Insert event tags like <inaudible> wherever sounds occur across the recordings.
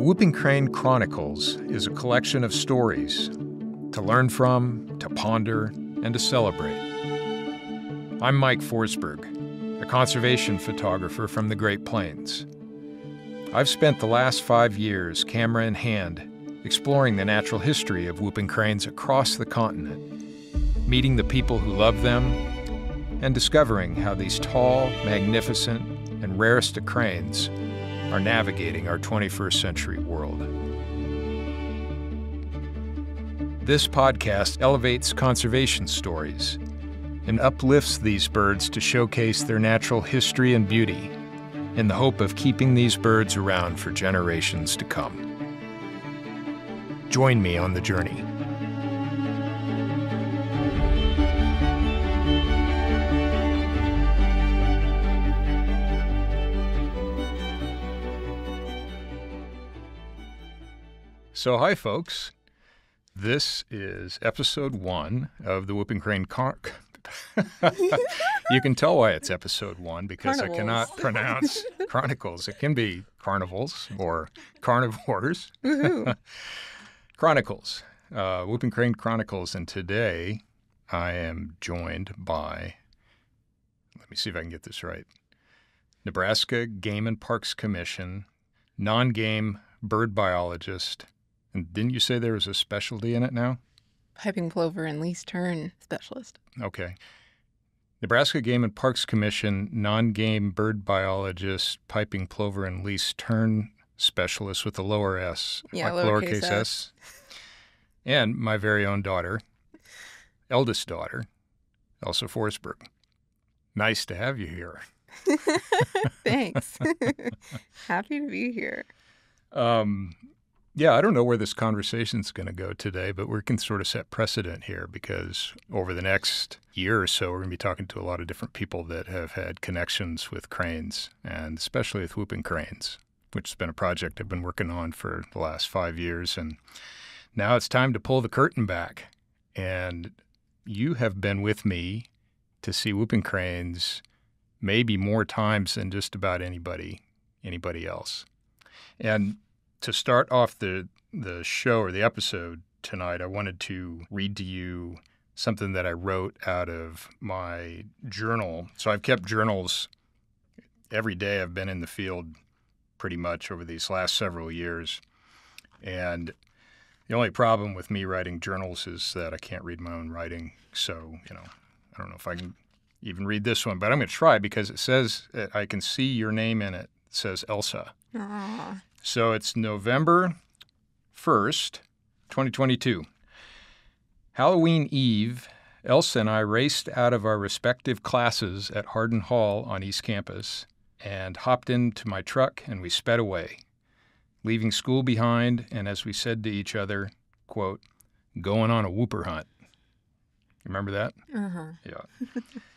Whooping Crane Chronicles is a collection of stories to learn from, to ponder, and to celebrate. I'm Mike Forsberg, a conservation photographer from the Great Plains. I've spent the last five years, camera in hand, exploring the natural history of whooping cranes across the continent, meeting the people who love them, and discovering how these tall, magnificent, and rarest of cranes are navigating our 21st century world. This podcast elevates conservation stories and uplifts these birds to showcase their natural history and beauty in the hope of keeping these birds around for generations to come. Join me on the journey. So, hi, folks. This is episode one of the Whooping Crane Car. <laughs> you can tell why it's episode one because I cannot pronounce <laughs> chronicles. It can be carnivals or carnivores. <laughs> chronicles, uh, Whooping Crane Chronicles. And today I am joined by, let me see if I can get this right Nebraska Game and Parks Commission, non game bird biologist, and didn't you say there was a specialty in it now? Piping plover and least tern specialist. Okay. Nebraska Game and Parks Commission non game bird biologist, piping plover and least tern specialist with a lower S, Yeah, like lowercase s. and my very own daughter, eldest daughter, Elsa Forsberg. Nice to have you here. <laughs> Thanks. <laughs> <laughs> Happy to be here. Um, yeah, I don't know where this conversation's going to go today, but we can sort of set precedent here because over the next year or so, we're going to be talking to a lot of different people that have had connections with cranes, and especially with whooping cranes, which has been a project I've been working on for the last five years. And now it's time to pull the curtain back. And you have been with me to see whooping cranes maybe more times than just about anybody anybody else. And to start off the the show or the episode tonight, I wanted to read to you something that I wrote out of my journal. So I've kept journals every day I've been in the field pretty much over these last several years. And the only problem with me writing journals is that I can't read my own writing. So, you know, I don't know if I can even read this one, but I'm going to try because it says I can see your name in it. It says Elsa. Aw. So it's November 1st, 2022. Halloween Eve, Elsa and I raced out of our respective classes at Hardin Hall on East Campus and hopped into my truck and we sped away, leaving school behind and as we said to each other, quote, going on a whooper hunt. Remember that? Uh-huh. Yeah. <laughs>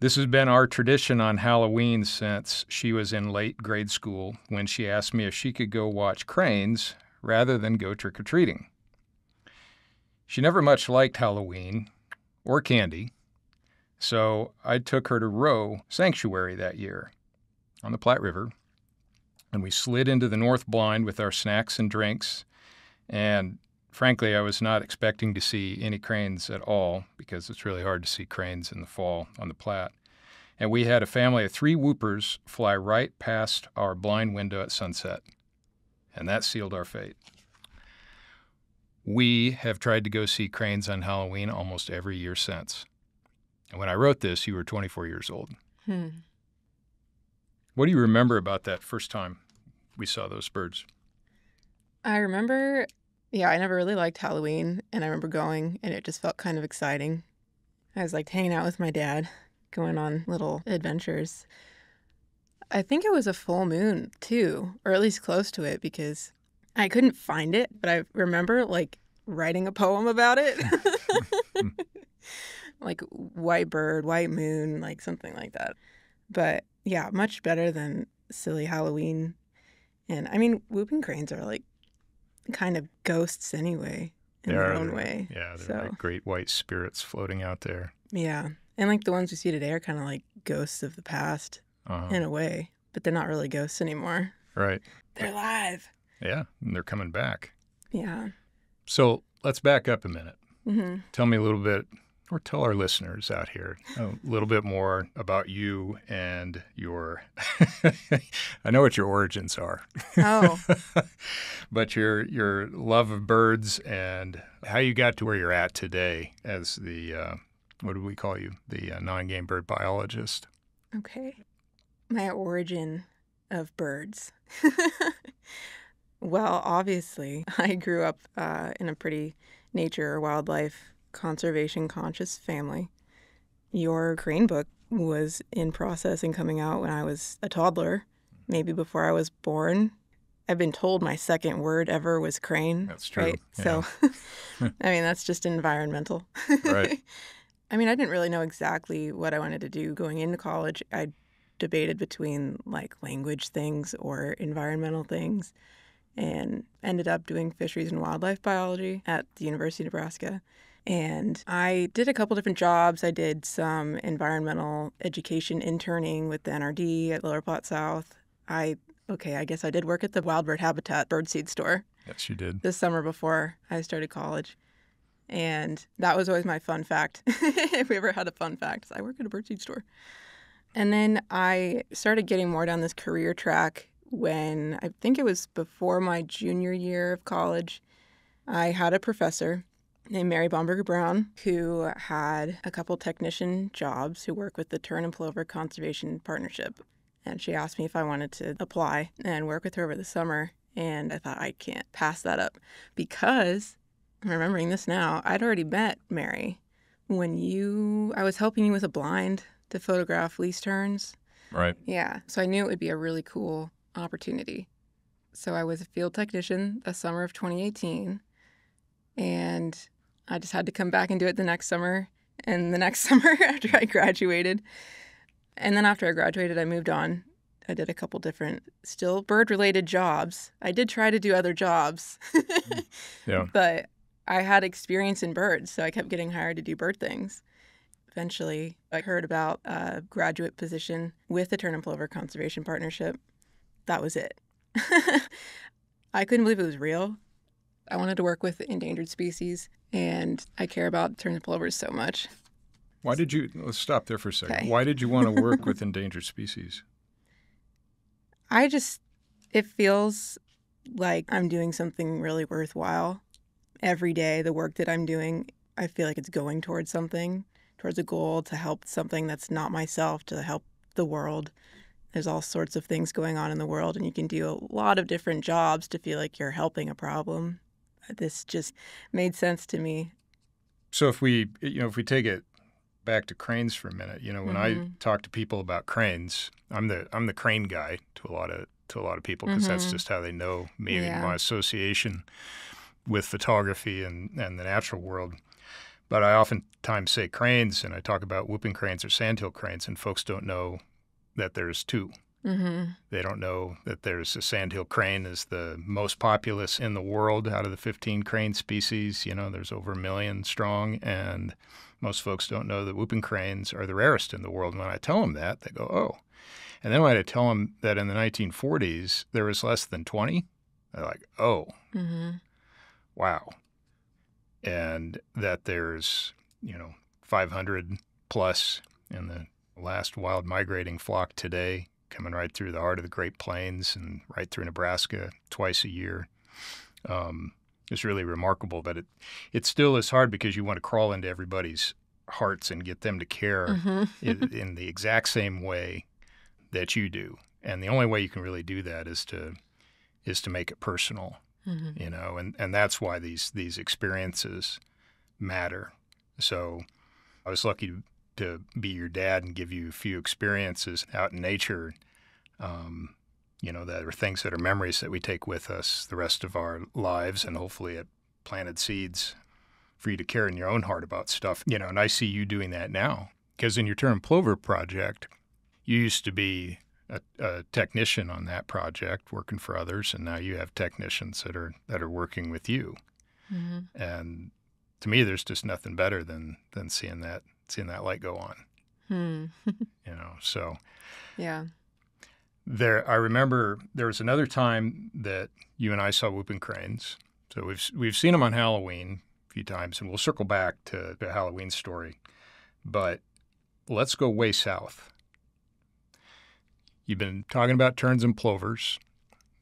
this has been our tradition on Halloween since she was in late grade school when she asked me if she could go watch cranes rather than go trick or treating. She never much liked Halloween or candy, so I took her to Rowe Sanctuary that year on the Platte River, and we slid into the north blind with our snacks and drinks. And frankly, I was not expecting to see any cranes at all because it's really hard to see cranes in the fall on the Platte. And we had a family of three whoopers fly right past our blind window at sunset. And that sealed our fate. We have tried to go see cranes on Halloween almost every year since. And when I wrote this, you were 24 years old. Hmm. What do you remember about that first time we saw those birds? I remember, yeah, I never really liked Halloween, and I remember going, and it just felt kind of exciting. I was like hanging out with my dad, going on little adventures. I think it was a full moon too, or at least close to it, because I couldn't find it, but I remember like writing a poem about it. <laughs> <laughs> like white bird, white moon, like something like that. But yeah, much better than silly Halloween. And I mean, whooping cranes are like kind of ghosts anyway in They their own way. Yeah, they're So- like great white spirits floating out there. Yeah. And like the ones we see today are kind of like ghosts of the past Uh-huh. in a way, but they're not really ghosts anymore. Right. They're alive. Yeah, and they're coming back. Yeah. So let's back up a minute. hmm Tell me a little bit, or tell our listeners out here a little bit more about you and your. <laughs> I know what your origins are. Oh, <laughs> but your your love of birds and how you got to where you're at today as the uh, what do we call you the uh, non-game bird biologist okay. My origin of birds. <laughs> well, obviously, I grew up uh, in a pretty nature or wildlife conservation conscious family. Your crane book was in process and coming out when I was a toddler, maybe before I was born. I've been told my second word ever was crane. That's true, Right. So, <laughs> <laughs> I mean, that's just environmental. Right. <laughs> I mean, I didn't really know exactly what I wanted to do going into college. I debated between like language things or environmental things and ended up doing fisheries and wildlife biology at the University of Nebraska. And I did a couple different jobs. I did some environmental education interning with the NRD at Lower Platte South. I, okay, I guess I did work at the Wild Bird Habitat birdseed store yes you did this summer before I started college. And that was always my fun fact. <laughs> if we ever had a fun fact, I work at a birdseed store. And then I started getting more down this career track when I think it was before my junior year of college. I had a professor named Mary Bomberger Brown who had a couple technician jobs who work with the Tern and Plover Conservation Partnership. And she asked me if I wanted to apply and work with her over the summer. And I thought, I can't pass that up because I'm remembering this now. I'd already met Mary when you, I was helping you with a blind to photograph least terns. right Yeah. So I knew it would be a really cool opportunity. So I was a field technician the summer of 2018. And I just had to come back and do it the next summer and the next <laughs> summer after I graduated. And then after I graduated, I moved on. I did a couple different, still bird related jobs. I did try to do other jobs. <laughs> Yeah. But I had experience in birds, so I kept getting hired to do bird things. Eventually, I heard about a graduate position with the and Plover Conservation Partnership. That was it. <laughs> I couldn't believe it was real. I wanted to work with endangered species, and I care about turnip plovers so much. why did you let's stop there for a second Okay. why did you want to work <laughs> with endangered species I just, it feels like I'm doing something really worthwhile. Every day, the work that I'm doing, I feel like it's going towards something, towards a goal to help something that's not myself, to help the world. There's all sorts of things going on in the world, and you can do a lot of different jobs to feel like you're helping a problem. <laughs> This just made sense to me. So if we, you know, if we take it back to cranes for a minute, you know, when I Mhm. talk to people about cranes, I'm the I'm the crane guy to a lot of to a lot of people because that's Mhm. just how they know me and my association with photography and and the natural world. But I oftentimes say cranes, and I talk about whooping cranes or sandhill cranes, and folks don't know that there's two. Mm-hmm. They don't know that there's a sandhill crane is the most populous in the world out of the 15 crane species. You know, there's over a million strong, and most folks don't know that whooping cranes are the rarest in the world. And when I tell them that, they go, "Oh." And then when I tell them that in the 1940s there was less than 20, they're like, "Oh, Mm-hmm. wow." And that there's, you know, 500 plus in the last wild migrating flock today, coming right through the heart of the Great Plains and right through Nebraska twice a year. Um, it's really remarkable, but it it still is hard because you want to crawl into everybody's hearts and get them to care Mm-hmm. in, <laughs> in the exact same way that you do. And the only way you can really do that is to is to make it personal mm-hmm. you know and and that's why these these experiences matter so i was lucky to be your dad and give you a few experiences out in nature um, you know that are things that are memories that we take with us the rest of our lives and hopefully it planted seeds for you to care in your own heart about stuff you know and i see you doing that now because in your tern plover project you used to be a, a technician on that project working for others and now you have technicians that are that are working with you Mm-hmm. and to me there's just nothing better than than seeing that seeing that light go on Hmm. <laughs> you know so Yeah. there, I remember there was another time that you and I saw whooping cranes. So we've we've seen them on Halloween a few times, and we'll circle back to the Halloween story. But let's go way south. You've been talking about terns and plovers.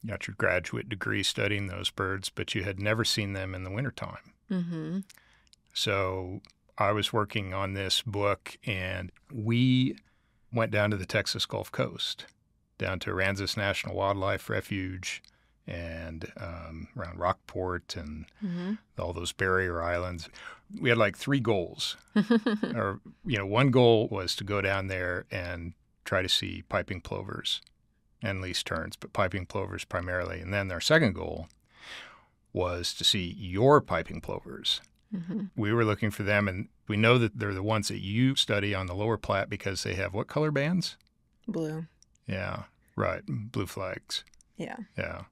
You got your graduate degree studying those birds, but you had never seen them in the wintertime. Mm-hmm. So I was working on this book, and we went down to the Texas Gulf Coast, down to Aransas National Wildlife Refuge, and um, around Rockport and Mm-hmm. all those barrier islands. We had like three goals. <laughs> or you know, one goal was to go down there and try to see piping plovers and least terns, but piping plovers primarily. And then our second goal was to see your piping plovers. Mm-hmm. We were looking for them, and we know that they're the ones that you study on the lower Platte because they have what color bands? Blue. Yeah, right, blue flags. Yeah. Yeah,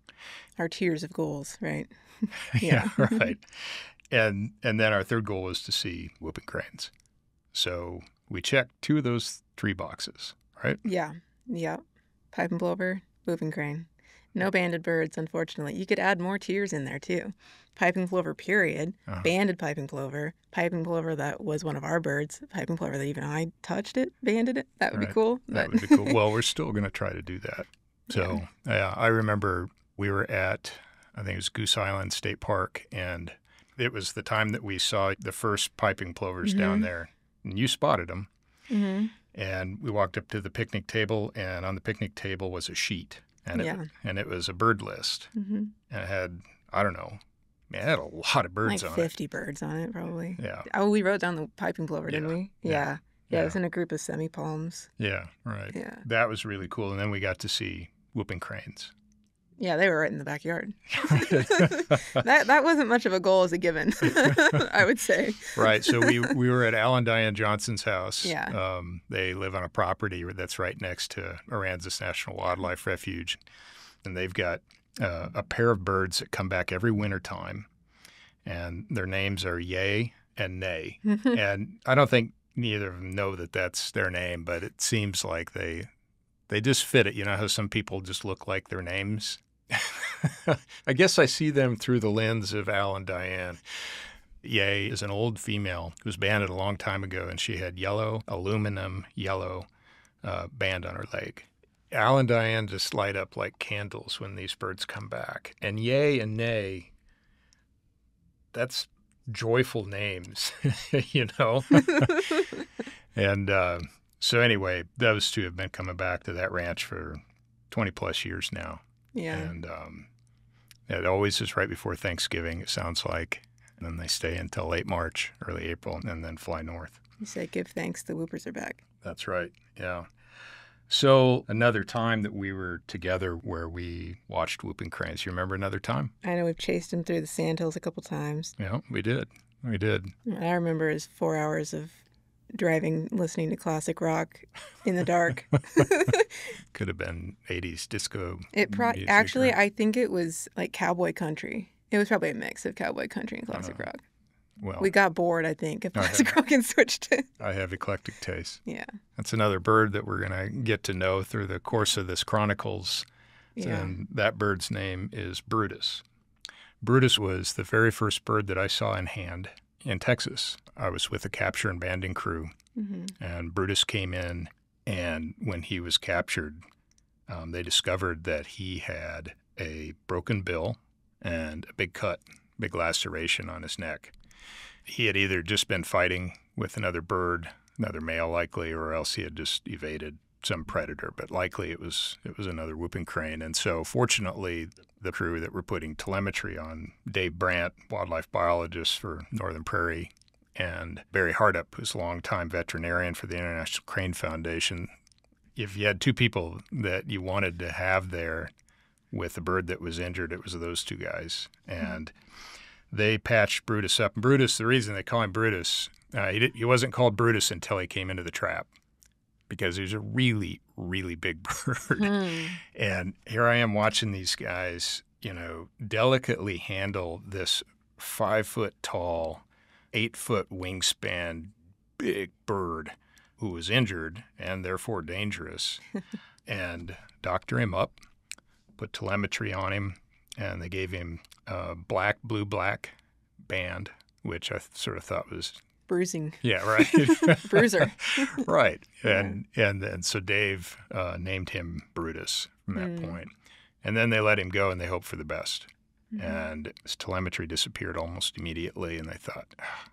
Our tiers of goals, right? <laughs> yeah, Yeah. <laughs> right. And and then our third goal was to see whooping cranes. So we checked two of those three boxes, right? Yeah. Yeah. Piping plover, whooping crane. No banded birds, unfortunately. You could add more tiers in there too. Piping plover, period. Uh-huh. Banded piping plover. Piping plover that was one of our birds. Piping plover that even I touched it, banded it. That would Right. be cool. That would be cool. Well, <laughs> we're still going to try to do that. So, yeah, I remember we were at, I think it was Goose Island State Park, and it was the time that we saw the first piping plovers down Mhm. there. And you spotted them. Mhm. And we walked up to the picnic table, and on the picnic table was a sheet, and it, Yeah. and it was a bird list, Mhm. and it had I don't know, it had a lot of birds Like on 50 birds on it, probably. Yeah, Oh, we wrote down the piping plover, didn't Yeah. we? Yeah. Yeah. Yeah, it was in a group of semi palms. yeah, right. Yeah. That was really cool, and then we got to see whooping cranes. Yeah, they were right in the backyard. <laughs> <laughs> that that wasn't much of a goal as a given, <laughs> I would say. right. So we we were at Al and Diane Johnson's house. Yeah. Um, they live on a property that's right next to Aransas National Wildlife Refuge, and they've got uh, a pair of birds that come back every winter time, and their names are Yay and Nay. and I don't think neither of them know that that's their name, but it seems like they they just fit it. You know how some people just look like their names. <laughs> I guess I see them through the lens of Al and Diane. Yay is an old female who was banded a long time ago, and she had yellow, aluminum yellow uh, band on her leg. Al and Diane just light up like candles when these birds come back. And Yay and Nay, that's joyful names, <laughs> you know? <laughs> and uh, so, anyway, those two have been coming back to that ranch for 20 plus years now. Yeah. And um, it always is right before Thanksgiving, it sounds like. And then they stay until late March, early April, and then fly north. You say give thanks the whoopers are back. That's right. Yeah. So, another time that we were together where we watched whooping cranes. You remember another time? I know we've chased him through the sandhills a couple times. Yeah, we did. We did. I remember his four hours of driving, listening to classic rock in the dark. <laughs> <laughs> Could have been 80s disco. it pro- music actually, I think it was like cowboy country. It was probably a mix of cowboy country and classic rock. well, We got bored, I think, of I classic have- <laughs> rock and switched to I have eclectic taste. yeah, That's another bird that we're going to get to know through the course of this Chronicles yeah. And that bird's name is Brutus. Brutus was the very first bird that I saw in hand in Texas. I was with a capture and banding crew, hmm and Brutus came in. And when he was captured, um, they discovered that he had a broken bill and a big cut, big laceration on his neck. He had either just been fighting with another bird, another male likely, or else he had just evaded some predator, but likely it was it was another whooping crane. And so fortunately the crew that were putting telemetry on Dave Brandt, wildlife biologist for Northern Prairie, and Barry Hartup, who's a longtime veterinarian for the International Crane Foundation. If you had two people that you wanted to have there with a bird that was injured, it was those two guys. And they patched Brutus up. And Brutus, the reason they call him Brutus, uh, he, he wasn't called Brutus until he came into the trap because he was a really, really big <laughs> bird. Hmm. And here I am watching these guys, you know, delicately handle this five foot tall, eight foot wingspan, big bird who was injured and therefore dangerous. <laughs> and doctor him up, put telemetry on him, and they gave him a black, blue, black band, which I sort of thought was Bruising. yeah, <laughs> right, Bruiser. right, Yeah. and and then so Dave uh, named him Brutus from that Mm. point. and then they let him go and they hoped for the best. Mhm. And his telemetry disappeared almost immediately, and they thought, "Ah,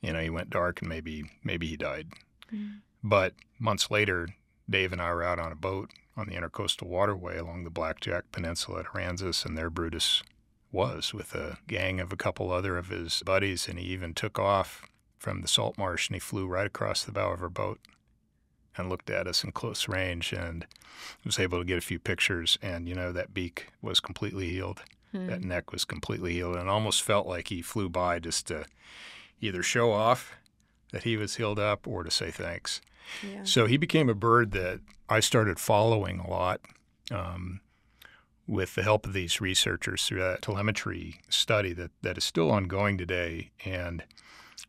you know, he went dark and maybe maybe he died. Mm. But months later, Dave and I were out on a boat on the intercoastal waterway along the Blackjack Peninsula at Aransas, and there Brutus was with a gang of a couple other of his buddies, and he even took off from the salt marsh and he flew right across the bow of our boat and looked at us in close range and was able to get a few pictures. And you know that beak was completely healed, that Mm. neck was completely healed, and almost felt like he flew by just to either show off that he was healed up or to say thanks. Yeah. So he became a bird that I started following a lot um, with the help of these researchers through that telemetry study that, that is still ongoing today. And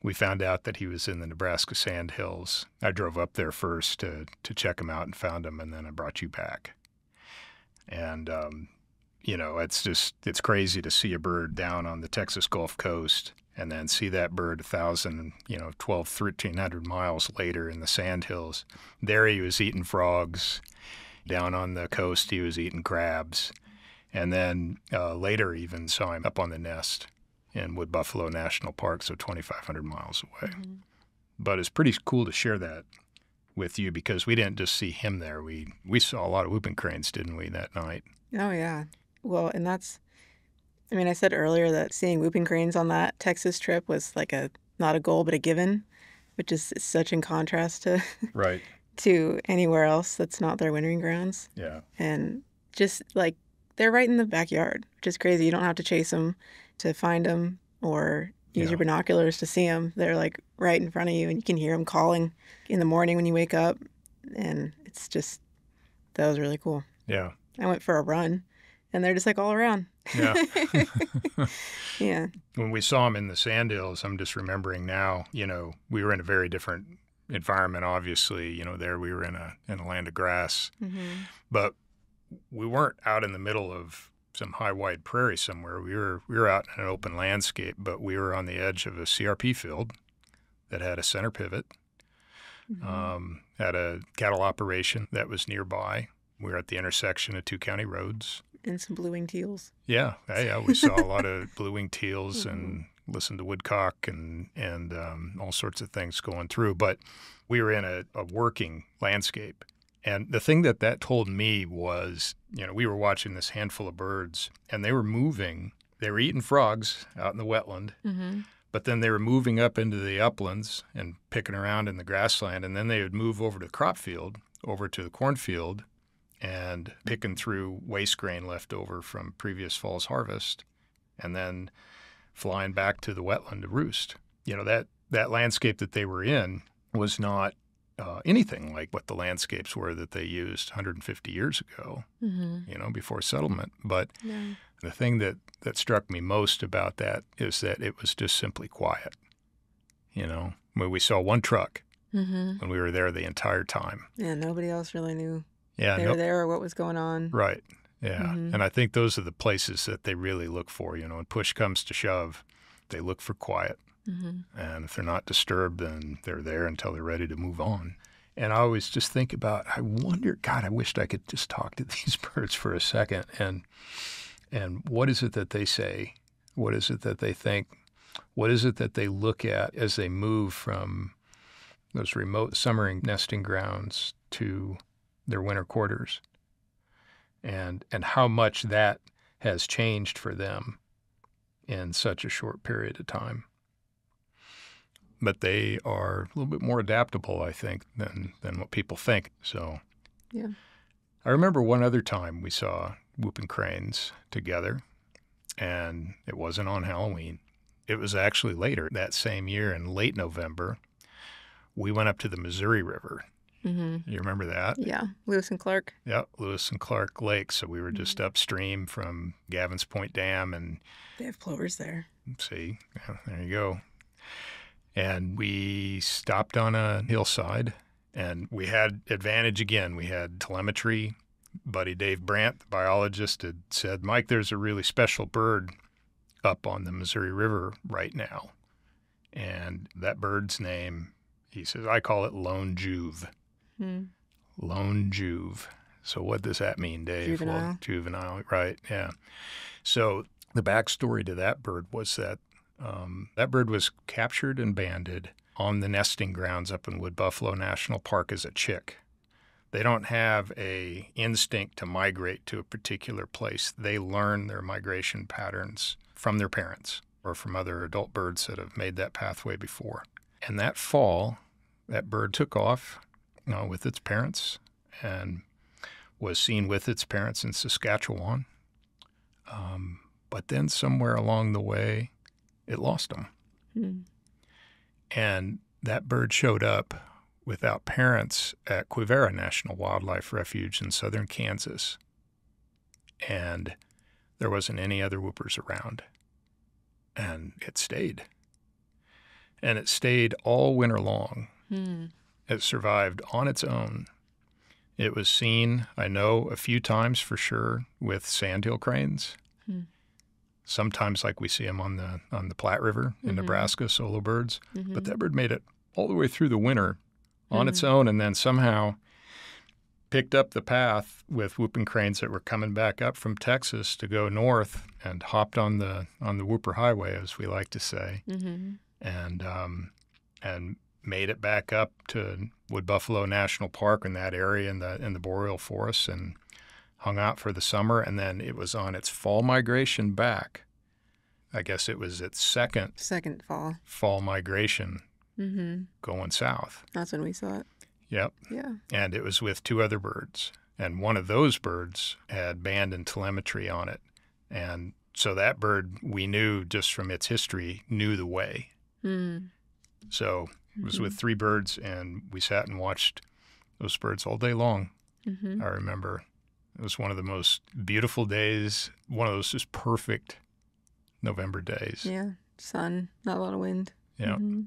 we found out that he was in the Nebraska Sandhills. I drove up there first to, to check him out and found him, and then I brought you back. And, um, you know, it's just, it's crazy to see a bird down on the Texas Gulf Coast and then see that bird a thousand, you know, 12, 1300 miles later in the sandhills. There he was eating frogs. Down on the coast, he was eating crabs. And then uh, later, even saw him up on the nest in Wood Buffalo National Park, so 2,500 miles away. Mhm. But it's pretty cool to share that with you because we didn't just see him there. We we saw a lot of whooping cranes, didn't we, that night? Oh yeah. Well, and that's I mean, I said earlier that seeing whooping cranes on that Texas trip was like a not a goal but a given, which is such in contrast to Right. <laughs> to anywhere else that's not their wintering grounds. Yeah. And just like they're right in the backyard, which is crazy. You don't have to chase them to find them or use Yeah. your binoculars to see them. They're like right in front of you and you can hear them calling in the morning when you wake up. And it's just that was really cool. Yeah. I went for a run and they're just like all around. Yeah. <laughs> yeah. when we saw them in the sandhills, I'm just remembering now, you know, we were in a very different environment, obviously. You know, there we were in a in a land of grass. hmm but we weren't out in the middle of some high wide prairie somewhere. We were we were out in an open landscape, but we were on the edge of a CRP field that had a center pivot, Mm-hmm. um, had a cattle operation that was nearby. We were at the intersection of two county roads. and some blue winged teals. Yeah, yeah. We saw a lot of <laughs> blue winged teals Mhm. and listened to woodcock and and um, all sorts of things going through. But we were in a, a working landscape, and the thing that that told me was, you know, we were watching this handful of birds, and they were moving. They were eating frogs out in the wetland, Mm-hmm. but then they were moving up into the uplands and picking around in the grassland, and then they would move over to the crop field, over to the cornfield, and picking through waste grain left over from previous fall's harvest, and then flying back to the wetland to roost. You know that that landscape that they were in was not uh, anything like what the landscapes were that they used 150 years ago. Mm-hmm. You know, before settlement, but Yeah. the thing that, that struck me most about that is that it was just simply quiet. You know, when we saw one truck Mm-hmm. when we were there the entire time. Yeah. Nobody else really knew Yeah, they no, were there or what was going on. right. Yeah. Mhm. And I think those are the places that they really look for. You know, when push comes to shove, they look for quiet. Mm-hmm. And if they're not disturbed, then they're there until they're ready to move on. And I always just think about, I wonder, God, I wished I could just talk to <laughs> these birds for a second. And and what is it that they say? What is it that they think? What is it that they look at as they move from those remote summer nesting grounds to their winter quarters? And and how much that has changed for them in such a short period of time but they are a little bit more adaptable, I think, than than what people think. So, Yeah. I remember one other time we saw whooping cranes together, and it wasn't on Halloween. It was actually later that same year in late November. We went up to the Missouri River. Mm-hmm. You remember that? Yeah. Lewis and Clark. Yeah, Lewis and Clark Lake. So we were just upstream from Gavin's Point Dam and They have plovers there. See, yeah, there you go. And we stopped on a hillside And we had advantage again. We had telemetry. Buddy Dave Brandt, the biologist, had said, Mike, there's a really special bird up on the Missouri River right now. And that bird's name, he says, I call it Lone Juve. Hmm. Lone Juve. So what does that mean, Dave? Well, Juvenile. juvenile, right? Yeah. So the backstory to that bird was that um, that bird was captured and banded on the nesting grounds up in Wood Buffalo National Park as a chick. They don't have a instinct to migrate to a particular place. They learn their migration patterns from their parents or from other adult birds that have made that pathway before. And that fall, that bird took off you know, with its parents and was seen with its parents in Saskatchewan. Um, but then somewhere along the way, it lost them. Hmm. And that bird showed up without parents at Quivira National Wildlife Refuge in southern Kansas. And there wasn't any other whoopers around. And it stayed. And it stayed all winter long. Hmm. It survived on its own. It was seen, I know, a few times for sure with sandhill cranes. Hmm. Sometimes, like we see them on the on the Platte River in Mhm. Nebraska, solo birds. Mhm. But that bird made it all the way through the winter on its Mhm. own, and then somehow picked up the path with whooping cranes that were coming back up from Texas to go north, and hopped on the on the Whooper Highway, as we like to say, Mhm. and um, and made it back up to Wood Buffalo National Park in that area in the in the boreal forests and hung out for the summer and then it was on its fall migration back. I guess it was its second Second fall. fall migration Mm-hmm. going south. That's when we saw it. Yep. Yeah. And it was with two other birds. And one of those birds had band and telemetry on it. And so that bird we knew just from its history knew the way. Hmm. So It was with three birds, and we sat and watched those birds all day long. Mm-hmm. I remember it was one of the most beautiful days, one of those just perfect November days. Yeah. Sun, not a lot of wind. Yeah. Mhm.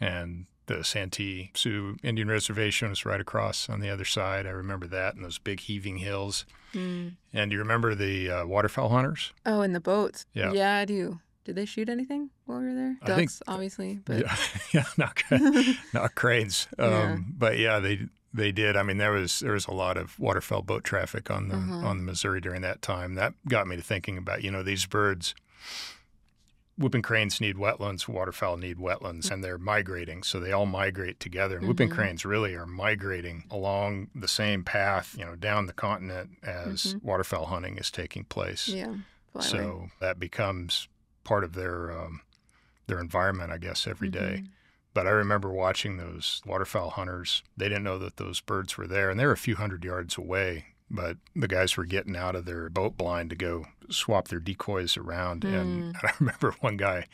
And the Santee Sioux Indian Reservation was right across on the other side. I remember that, and those big heaving hills. Mm. And you remember the uh, waterfowl hunters? Oh, and the boats. Yeah. Yeah, I do. Did they shoot anything while we were there? I think- Ducks, obviously, but <laughs> Yeah, <laughs> yeah, not <laughs> not cranes. Um, Yeah. But yeah, they they did. I mean, there was there was a lot of waterfowl boat traffic on the Uh-huh. on the Missouri during that time. That got me to thinking about you know these birds. Whooping cranes need wetlands, waterfowl need wetlands, and they're migrating. So they all migrate together. And whooping Mhm. cranes really are migrating along the same path, you know, down the continent as Mhm. waterfowl hunting is taking place. yeah. So that becomes part of their um, their environment, I guess, every day. But I remember watching those waterfowl hunters. They didn't know that those birds were there, and they were a few hundred yards away. But the guys were getting out of their boat blind to go swap their decoys around. And <laughs> I remember one guy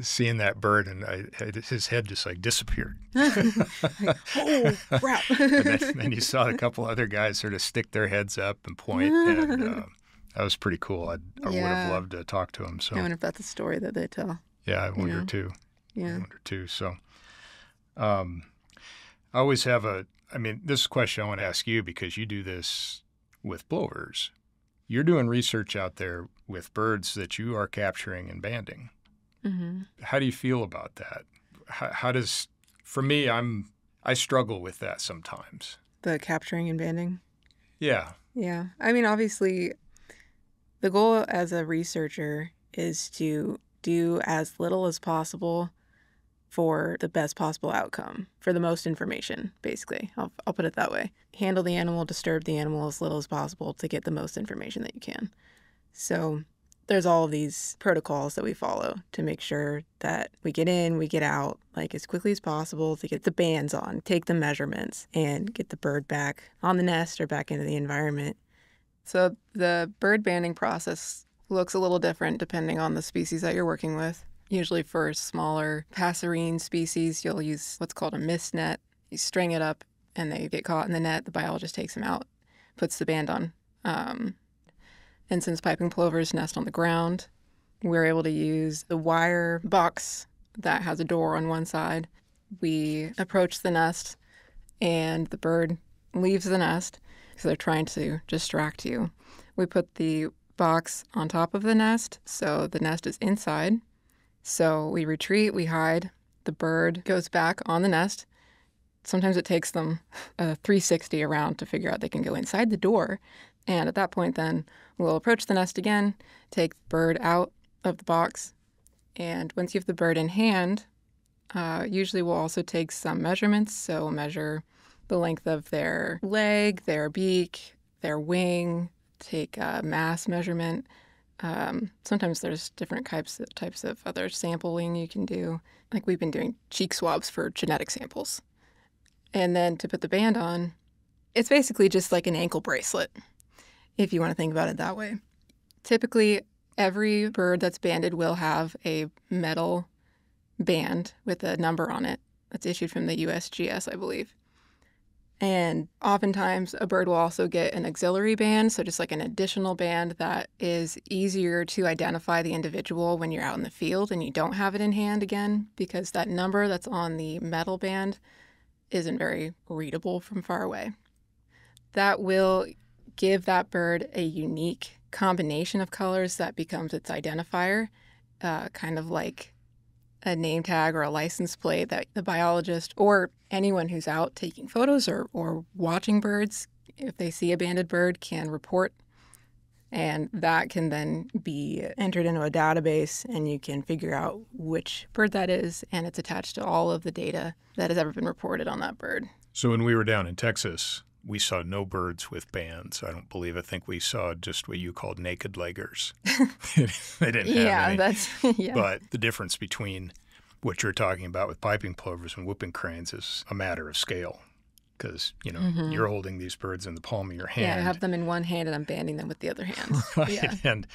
seeing that bird, and I, his head just like disappeared. <laughs> oh, crap. <laughs> and then, then you saw a couple other guys sort of stick their heads up and point, and uh, that was pretty cool. I'd, I would have loved to talk to him. So I wonder if that's a story that they tell. yeah, I wonder know? too. I wonder too. So, um, I always have a. I mean, this question I want to ask you because you do this with plovers. You're doing research out there with birds that you are capturing and banding. hmm How do you feel about that? How, how does, for me, I'm I struggle with that sometimes. The capturing and banding. Yeah. Yeah. I mean, obviously, the goal as a researcher is to do as little as possible for the best possible outcome, for the most information, basically. I'll, I'll put it that way. Handle the animal, disturb the animal as little as possible to get the most information that you can. So, there's all these protocols that we follow to make sure that we get in, we get out like as quickly as possible to get the bands on, take the measurements, and get the bird back on the nest or back into the environment. So the bird banding process looks a little different depending on the species that you're working with. Usually for smaller passerine species, you'll use what's called a mist net. You string it up and they get caught in the net. The biologist takes them out, puts the band on. Um, and since piping plovers nest on the ground, we're able to use the wire box that has a door on one side. We approach the nest and the bird leaves the nest because they're trying to distract you. We put the box on top of the nest, so the nest is inside. So we retreat, we hide. The bird goes back on the nest. Sometimes it takes them a 360 around to figure out they can go inside the door. And at that point, then we'll approach the nest again, take the bird out of the box. And once you have the bird in hand, uh, usually we'll also take some measurements. So we'll measure the length of their leg, their beak, their wing, take a mass measurement. Um, sometimes there's different types of, types of other sampling you can do. Like we've been doing cheek swabs for genetic samples. And then to put the band on, it's basically just like an ankle bracelet, if you want to think about it that way. Typically, every bird that's banded will have a metal band with a number on it that's issued from the USGS, I believe. And oftentimes, a bird will also get an auxiliary band, so just like an additional band that is easier to identify the individual when you're out in the field and you don't have it in hand again, because that number that's on the metal band isn't very readable from far away. That will give that bird a unique combination of colors that becomes its identifier, uh, kind of like a name tag or a license plate that the biologist or anyone who's out taking photos or, or watching birds, if they see a banded bird, can report. And that can then be entered into a database, and you can figure out which bird that is, and it's attached to all of the data that has ever been reported on that bird. So when we were down in Texas, we saw no birds with bands. I don't believe. I think we saw just what you called naked leggers. <laughs> <laughs> they didn't have yeah, any. that's <laughs> yeah. But the difference between what you're talking about with piping plovers and whooping cranes is a matter of scale. Because you know Mhm. you're holding these birds in the palm of your hand. yeah, I have them in one hand and I'm banding them with the other hand. <laughs> right? Yeah. And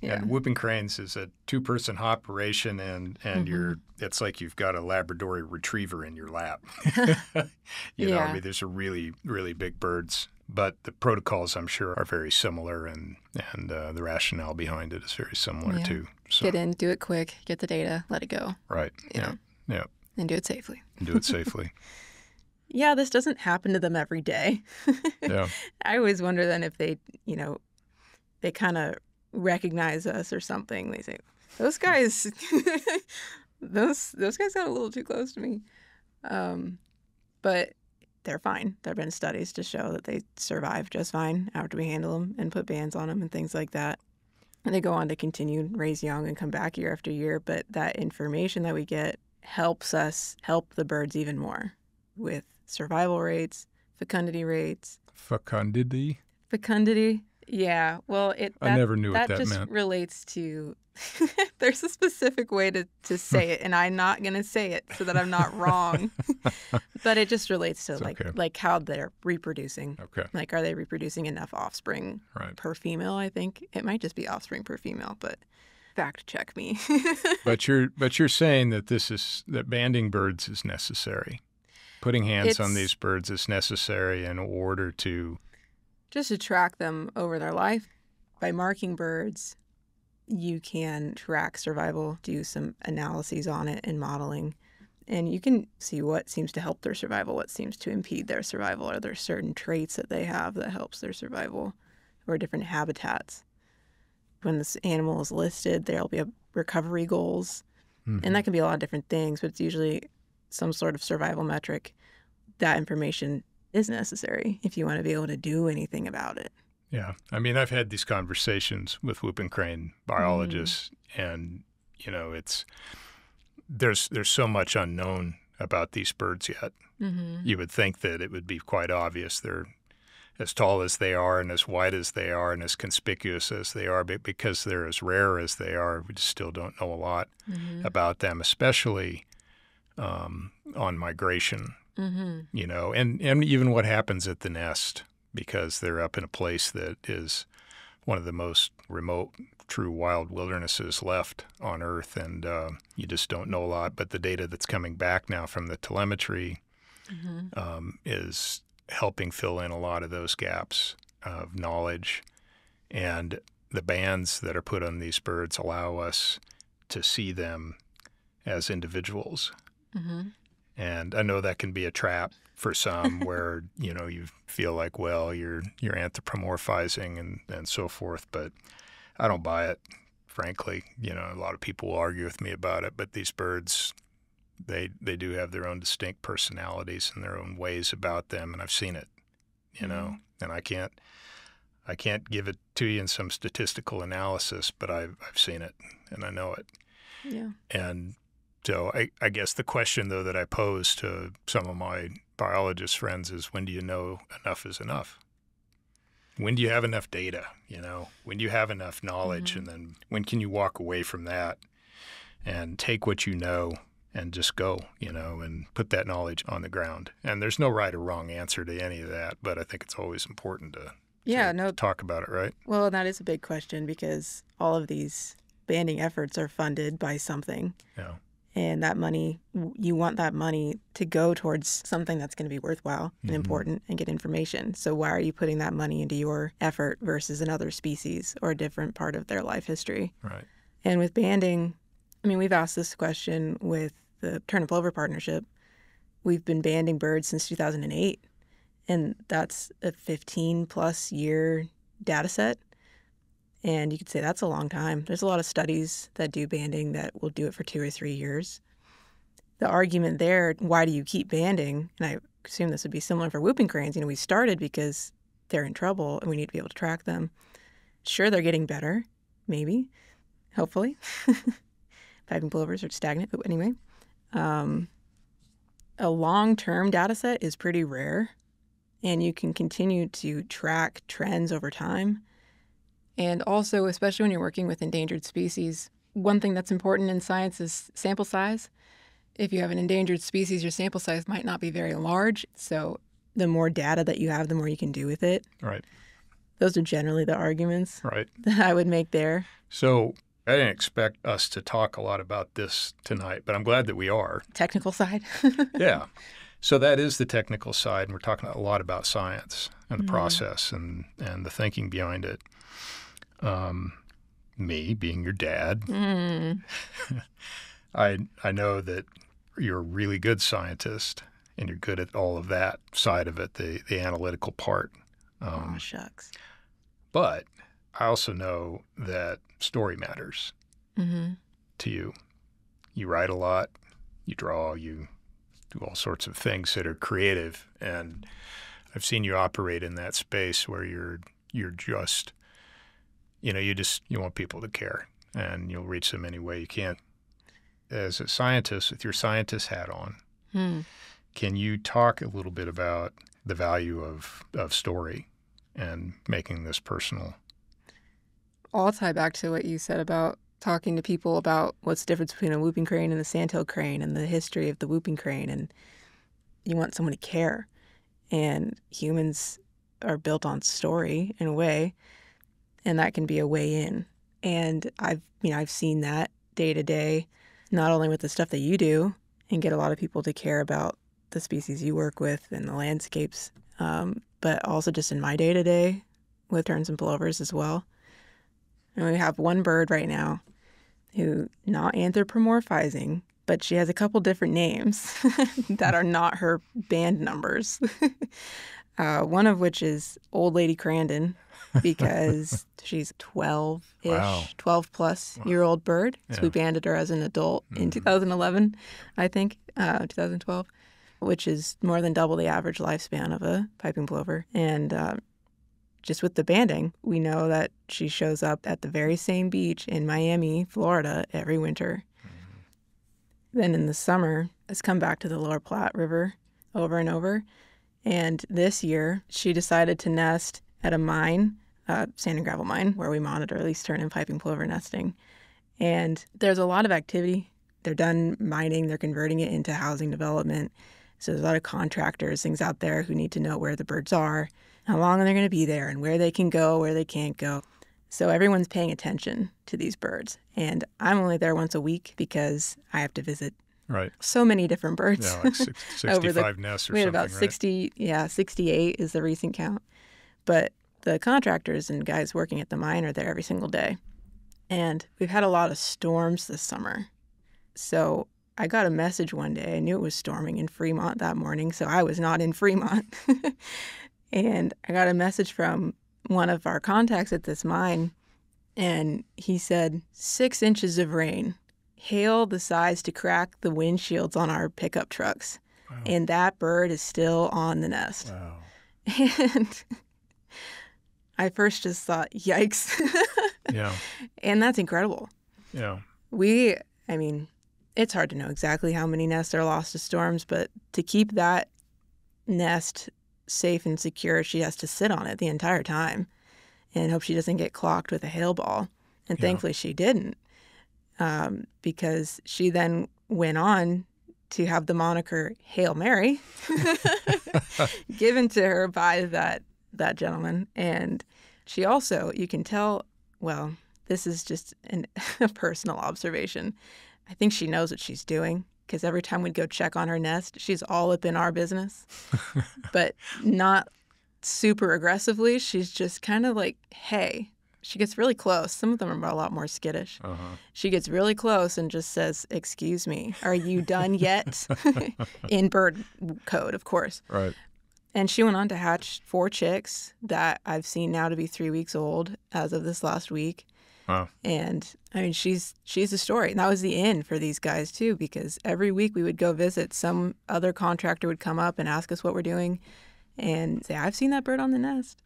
Yeah. and whooping cranes is a two-person operation, and and Mhm. you're it's like you've got a Labrador Retriever in your lap. <laughs> you know, I mean, these are really really big birds, but the protocols I'm sure are very similar, and and uh, the rationale behind it is very similar Yeah. too. So Get in, do it quick, get the data, let it go, right, yeah, Yeah. yeah, and do it safely. and do it safely. <laughs> Yeah, this doesn't happen to them every day. <laughs> yeah, I always wonder then if they, you know, they kind of recognize us or something. They say, "Those guys, <laughs> those those guys got a little too close to me," um, but they're fine. There have been studies to show that they survive just fine after we handle them and put bands on them and things like that. And they go on to continue and raise young and come back year after year. But that information that we get helps us help the birds even more with survival rates, fecundity rates, fecundity. Fecundity. Yeah. Well, it. I never knew what that just meant. relates to. <laughs> there's a specific way to, to say it, and I'm not gonna say it so that I'm not wrong. <laughs> but it just relates to It's like okay. like how they're reproducing. Okay, Like, are they reproducing enough offspring right. per female? I think it might just be offspring per female, but fact check me. <laughs> But you're but you're saying that this is that banding birds is necessary. Putting hands on these birds is necessary in order to just to track them over their life. By marking birds, you can track survival, do some analyses on it and modeling, and you can see what seems to help their survival, what seems to impede their survival. Are there certain traits that they have that helps their survival, or different habitats? When this animal is listed, there'll be a recovery goals, Mhm. and that can be a lot of different things, but it's usually some sort of survival metric. That information is necessary if you want to be able to do anything about it. Yeah. I mean, I've had these conversations with whooping crane biologists and you know, it's there's there's so much unknown about these birds yet. Mm-hmm. You would think that it would be quite obvious they're as tall as they are and as wide as they are and as conspicuous as they are, but because they're as rare as they are, we just still don't know a lot Mm-hmm. about them, especially um, on migration Mm-hmm. you know, and, and even what happens at the nest because they're up in a place that is one of the most remote, true wild wildernesses left on Earth, and uh, you just don't know a lot. But the data that's coming back now from the telemetry Mm-hmm. um, is helping fill in a lot of those gaps of knowledge, and the bands that are put on these birds allow us to see them as individuals Mm-hmm. and I know that can be a trap for some <laughs> where you know you feel like well you're you're anthropomorphizing and and so forth but I don't buy it frankly you know a lot of people will argue with me about it but these birds they they do have their own distinct personalities and their own ways about them and I've seen it you know Mm-hmm. and I can't I can't give it to you in some statistical analysis but I've I've seen it and I know it Yeah. and so I, I guess the question, though, that I pose to some of my biologist friends is when do you know enough is enough? When do you have enough data? You know, when do you have enough knowledge? Mhm. And then when can you walk away from that and take what you know and just go, you know, and put that knowledge on the ground? And there's no right or wrong answer to any of that, but I think it's always important to, Yeah, to no, talk about it, right? Well, that is a big question because all of these banding efforts are funded by something. Yeah. And that money, you want that money to go towards something that's going to be worthwhile and Mhm. important and get information. So, why are you putting that money into your effort versus another species or a different part of their life history? Right. And with banding, I mean, we've asked this question with the Tern and Plover Partnership. We've been banding birds since 2008, and that's a 15 plus year data set. And you could say that's a long time. There's a lot of studies that do banding that will do it for two or three years. The argument there, why do you keep banding? And I assume this would be similar for whooping cranes. You know, we started because they're in trouble and we need to be able to track them. Sure, they're getting better, maybe, hopefully. <laughs> Piping plovers are stagnant, but anyway. Um, a long term data set is pretty rare, and you can continue to track trends over time. And also, especially when you're working with endangered species, one thing that's important in science is sample size. If you have an endangered species, your sample size might not be very large. So, the more data that you have, the more you can do with it. Right. Those are generally the arguments Right. <laughs> that I would make there. So I didn't expect us to talk a lot about this tonight, but I'm glad that we are. Technical side. <laughs> Yeah. So that is the technical side, and we're talking a lot about science and the Mhm. process and, and the thinking behind it. Um, me being your dad, mm. <laughs> I I know that you're a really good scientist and you're good at all of that side of it, the the analytical part. Um, oh, shucks. but I also know that story matters. hmm to you. You write a lot, you draw, you do all sorts of things that are creative, and I've seen you operate in that space where you're you're just, you know, you just you want people to care, and you'll reach them any way you can. As a scientist, with your scientist hat on, Hmm. can you talk a little bit about the value of of story and making this personal? I'll tie back to what you said about talking to people about what's the difference between a whooping crane and the sandhill crane and the history of the whooping crane. And you want someone to care. And humans are built on story in a way, and that can be a way in. And I've, you know, I've seen that day to day, not only with the stuff that you do and get a lot of people to care about the species you work with and the landscapes, um, but also just in my day to day with terns and plovers as well. And we have one bird right now who not anthropomorphizing, but she has a couple different names <laughs> that are not her band numbers. <laughs> uh, one of which is Old Lady Crandon <laughs> because she's 12 ish, Wow. 12 plus Wow. year old bird. So we banded her as an adult in Mhm. 2011, I think, uh, 2012, which is more than double the average lifespan of a piping plover. And uh, just with the banding, we know that she shows up at the very same beach in Miami, Florida, every winter. Then in the summer, has come back to the Lower Platte River over and over. And this year, she decided to nest at a mine, sand and gravel mine, where we monitor at least tern and piping plover nesting. And there's a lot of activity. They're done mining, they're converting it into housing development. So there's a lot of contractors, things out there who need to know where the birds are, how long they're going to be there, and where they can go, where they can't go. So everyone's paying attention to these birds. And I'm only there once a week because I have to visit Right. so many different birds. Yeah, like six, <laughs> Over the- 65 nests or we had something, about right? 60, yeah, 68 is the recent count. But the contractors and guys working at the mine are there every single day. And we've had a lot of storms this summer. So I got a message one day. I knew it was storming in Fremont that morning, so I was not in Fremont. <laughs> and I got a message from one of our contacts at this mine, and he said, Six inches of rain, hail decides to crack the windshields on our pickup trucks. Wow. And that bird is still on the nest. wow. <laughs> And I first just thought, yikes. <laughs> Yeah. and that's incredible. Yeah. We, I mean, it's hard to know exactly how many nests are lost to storms, but to keep that nest safe and secure, she has to sit on it the entire time and hope she doesn't get clocked with a hail ball. And Yeah. thankfully, she didn't, um, because she then went on to have the moniker Hail Mary <laughs> given to her by that that gentleman. And she also, you can tell, well, this is just an, <laughs> a personal observation. I think she knows what she's doing because every time we'd go check on her nest, she's all up in our business, <laughs> but not super aggressively. She's just kind of like, hey, she gets really close. Some of them are a lot more skittish. Uh huh. She gets really close and just says, Excuse me, are you done yet? <laughs> in bird code, of course. Right. And she went on to hatch four chicks that I've seen now to be three weeks old as of this last week. Wow. And I mean, she's she's a story, and that was the end for these guys too, because every week we would go visit. Some other contractor would come up and ask us what we're doing, and say, "I've seen that bird on the nest."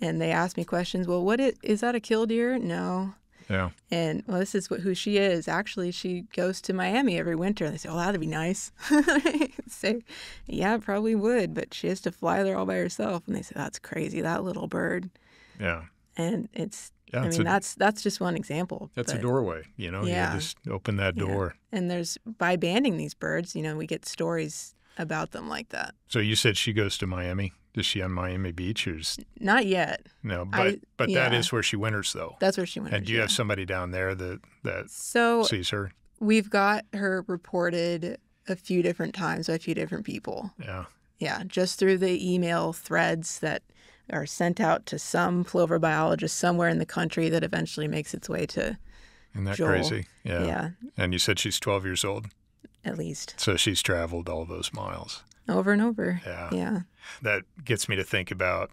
And they ask me questions. Well, what is, is that a killdeer? No. Yeah. And well, this is what who she is. Actually, she goes to Miami every winter. And they say, "Oh, that'd be nice." <laughs> say, "Yeah, probably would," but she has to fly there all by herself. And they say, "That's crazy. That little bird." Yeah. And it's, Yeah. I it's mean, a, that's that's just one example. that's a doorway. You know. Yeah. You just open that Yeah. door. And there's by banding these birds, you know, we get stories about them like that. So you said she goes to Miami. Is she on Miami Beach or is, Not yet. no? But I- but that yeah. is where she winters though. That's where she winters. And do you have somebody down there that that So sees her? we've got her reported a few different times by a few different people. Yeah. Yeah, just through the email threads that are sent out to some plover biologist somewhere in the country that eventually makes its way to, Isn't that Joel. crazy? yeah, Yeah. And you said she's 12 years old, at least so she's traveled all those miles. Over and over. Yeah. Yeah. That gets me to think about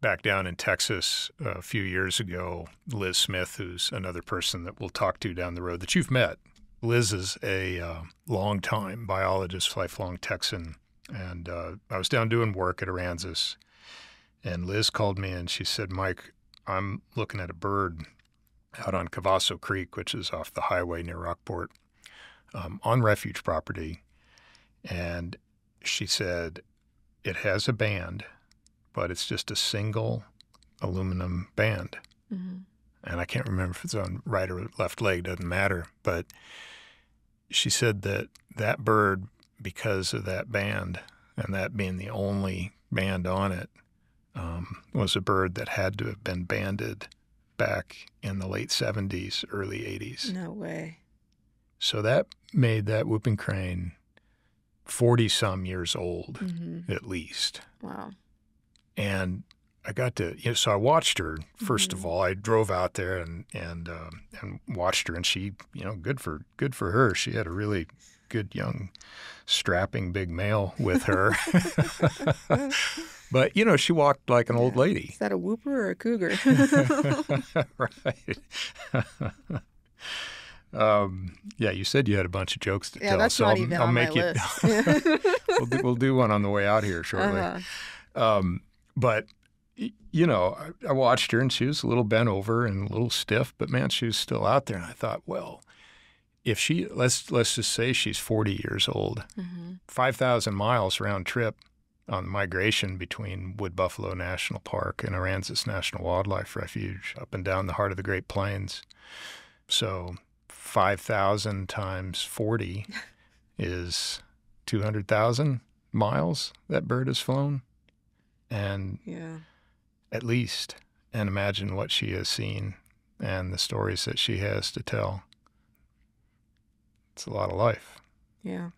back down in Texas a few years ago, Liz Smith, who's another person that we'll talk to down the road that you've met. Liz is a uh, longtime biologist, lifelong Texan. And uh, I was down doing work at Aransas, and Liz called me and she said, Mike, I'm looking at a bird out on Cavasso Creek, which is off the highway near Rockport, um, on refuge property. And she said, it has a band, but it's just a single aluminum band. hmm And I can't remember if it's on right or left leg, doesn't matter. But she said that that bird, because of that band and that being the only band on it, um, was a bird that had to have been banded back in the late 70s, early 80s. No way. So that made that whooping crane 40 some years old, hmm at least. Wow. and I got to you know, so I watched her 1st of Mhm. all. I drove out there and and um, and watched her, and she you know good for good for her. She had a really good young strapping big male with her, <laughs> but you know she walked like an old lady. Is that a whooper or a cougar? <laughs> <laughs> right. Um, yeah, you said you had a bunch of jokes to yeah, tell, that's so not I'll, even I'll on make my it. list. <laughs> we'll, do, we'll do one on the way out here shortly. Uh-huh. Um, but you know, I, I watched her and she was a little bent over and a little stiff, but man, she was still out there. And I thought, well, if she let's let's just say she's 40 years old, Mhm. 5,000 miles round trip on migration between Wood Buffalo National Park and Aransas National Wildlife Refuge, up and down the heart of the Great Plains. So 5,000 times 40 is 200,000 miles that bird has flown. And Yeah. at least, and imagine what she has seen and the stories that she has to tell. It's a lot of life. Yeah.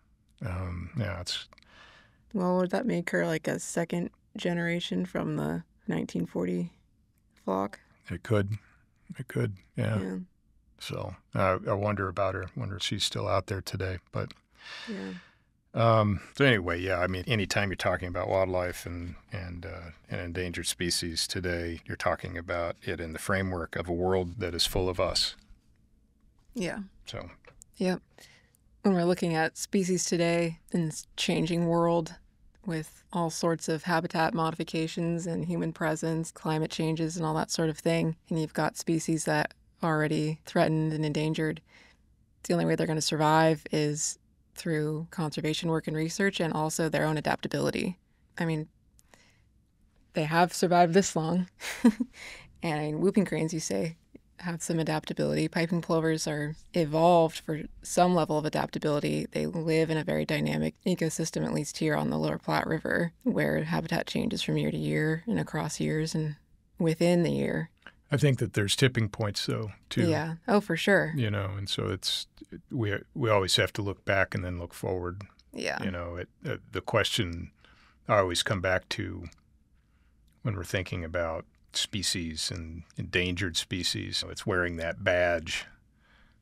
Um, yeah, it's Well, would that make her like a second generation from the 1940 flock? it could, it could, yeah. Yeah. So I I wonder about her. Wonder if she's still out there today. But Yeah. um, so anyway, yeah. I mean, anytime you're talking about wildlife and and uh, and endangered species today, you're talking about it in the framework of a world that is full of us. Yeah. So Yep. When we're looking at species today in this changing world with all sorts of habitat modifications and human presence, climate changes, and all that sort of thing, and you've got species that already threatened and endangered, the only way they're going to survive is through conservation work and research and also their own adaptability. I mean, they have survived this long. <laughs> and I mean, whooping cranes, you say, have some adaptability. Piping plovers are evolved for some level of adaptability. They live in a very dynamic ecosystem, at least here on the Lower Platte River, where habitat changes from year to year and across years and within the year. I think that there's tipping points though too. Yeah. Oh, for sure. You know, and so it's we we always have to look back and then look forward. Yeah. You know, it, uh, the question I always come back to when we're thinking about species and endangered species, it's wearing that badge,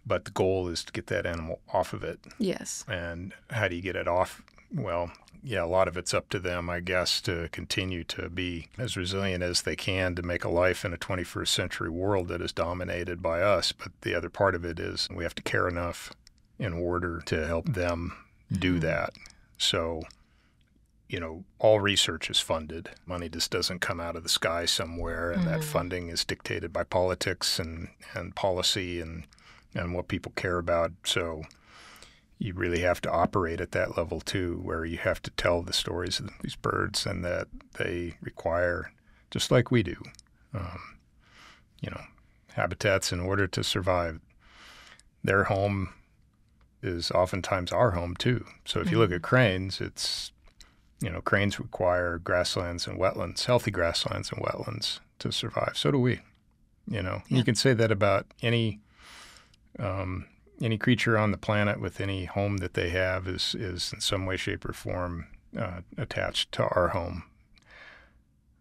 but the goal is to get that animal off of it. Yes. And how do you get it off? Well, yeah, a lot of it's up to them, I guess, to continue to be as resilient as they can to make a life in a 21st century world that is dominated by us. But the other part of it is we have to care enough in order to help them do Mhm. that. So, you know, all research is funded. Money just doesn't come out of the sky somewhere, and that Mhm. funding is dictated by politics and, and policy and, and what people care about. So, you really have to operate at that level too, where you have to tell the stories of these birds and that they require, just like we do, um, you know, habitats in order to survive. Their home is oftentimes our home too. So if you look at cranes, it's, you know, cranes require grasslands and wetlands, healthy grasslands and wetlands to survive. So do we. You know, Yeah. you can say that about any um, any creature on the planet with any home that they have is is in some way, shape, or form uh, attached to our home.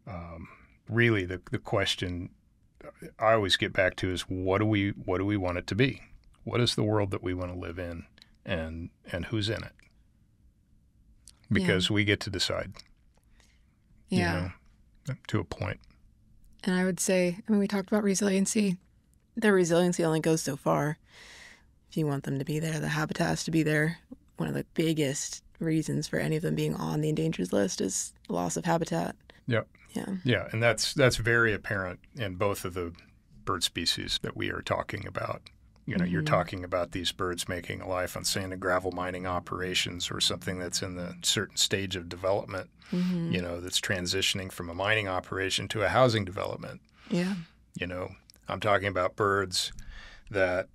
Um, really, the the question I always get back to is what do we what do we want it to be? What is the world that we want to live in, and and who's in it? Because we get to decide. Yeah. You know, to a point. And I would say, I mean, we talked about resiliency. Their resiliency only goes so far. If you want them to be there, the habitat has to be there. One of the biggest reasons for any of them being on the endangered list is loss of habitat. Yep. Yeah. Yeah, and that's that's very apparent in both of the bird species that we are talking about. You know, you're Mhm. talking about these birds making a life on sand and gravel mining operations or something that's in the certain stage of development, hmm you know, that's transitioning from a mining operation to a housing development. Yeah. You know, I'm talking about birds that